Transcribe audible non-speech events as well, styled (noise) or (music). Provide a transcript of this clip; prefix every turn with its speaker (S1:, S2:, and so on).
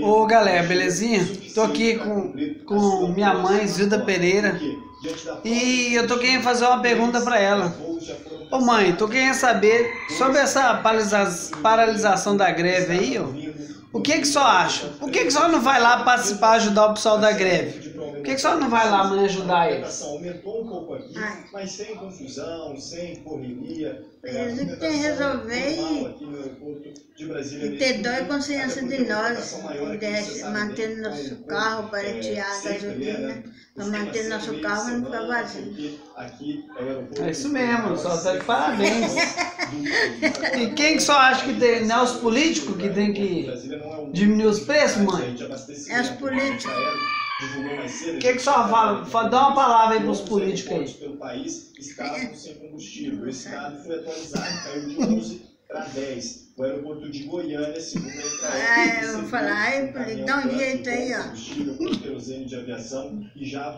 S1: Ô galera, belezinha? Tô aqui com, com minha mãe, Zilda Pereira. E eu tô querendo fazer uma pergunta pra ela. Ô mãe, tô querendo saber sobre essa paralisa- paralisação da greve aí, ó. O que que só acha? Por que que só não vai lá participar, ajudar o pessoal da greve? Por que que só não vai lá amanhã ajudar eles?
S2: aumentou um pouco aqui,
S3: Ai.
S2: mas sem confusão, sem correria. É,
S3: Eles
S2: a
S3: que tem que resolver e-
S2: aqui no aeroporto de Brasília
S3: E ter dó e consciência de nós, de
S2: você sabe
S3: manter
S2: bem,
S3: nosso
S2: é
S3: carro,
S2: sempre,
S3: gasolina,
S2: né,
S3: para manter nosso carro e não ficar vazio.
S2: aqui é o aeroporto
S1: É isso mesmo, só tá de parabéns. (laughs) E quem que só acha que tem, não é os políticos que tem que
S2: é
S1: diminuir os preços, mãe?
S3: É os políticos.
S2: divulgou mais cedo,
S1: O que que só fala? Fala- Dá uma palavra aí pros políticos aí.
S2: pelo país sem combustível. Esse dado foi atualizado, caiu de 11 para 10. O aeroporto de Goiânia, segundo a Infraero,
S3: Ah, eu vou falar,
S2: um
S3: dá um jeito aí, ó.
S2: combustível querosene de aviação e já